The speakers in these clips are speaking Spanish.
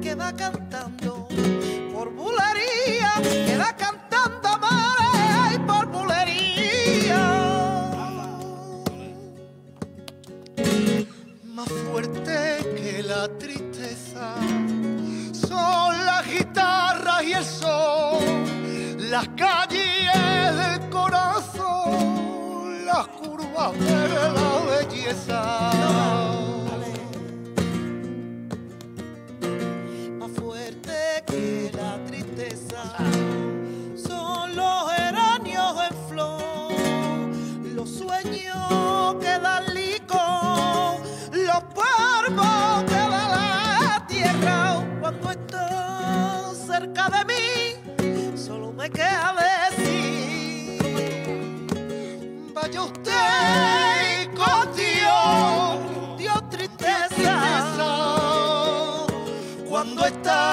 queda cantando por bulería, queda cantando amores y por bulería. Más fuerte que la tristeza son las guitarras y el sol, las calles del corazón, las curvas de la belleza. Son los geranios en flor, los sueños que dan licor, los polvos que da la tierra cuando estás cerca de mí. Solo me queda decir, vaya usted y con Dios, Dios tristeza cuando está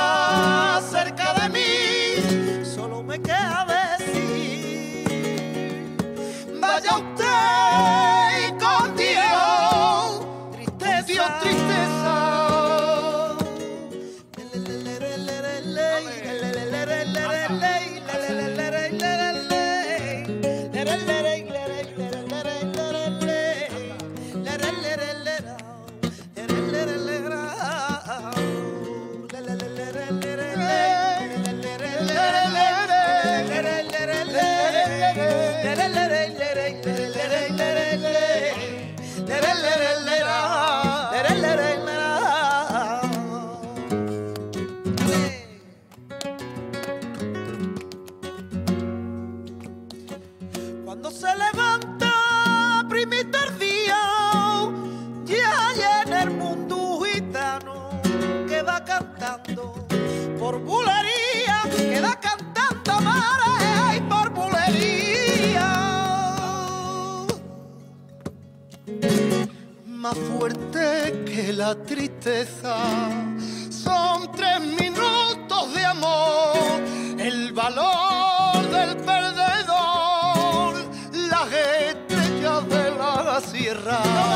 vaya usted y con Dios, tristeza, tristeza. Cuando se levanta primita el día, ya en el mundo gitano queda cantando por bulería, Más fuerte que la tristeza son tres minutos de amor, el valor del perdedor, las estrellas de la sierra.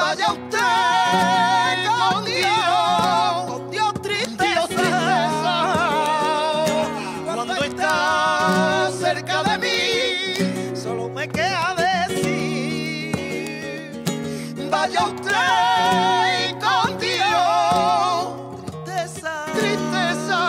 Vaya usted con Dios, con Dios tristeza. Dios. Cuando está cerca de mí, solo me queda decir, vaya usted con Dios, tristeza, tristeza.